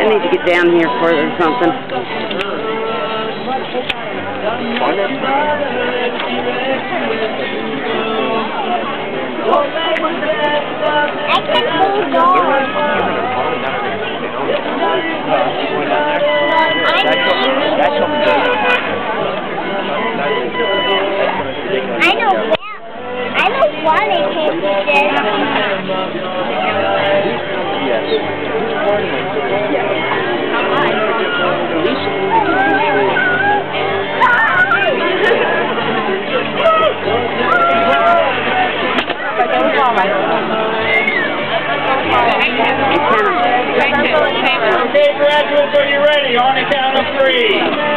I need to get down here further or something. I can move on. I know. I know can On the count of three.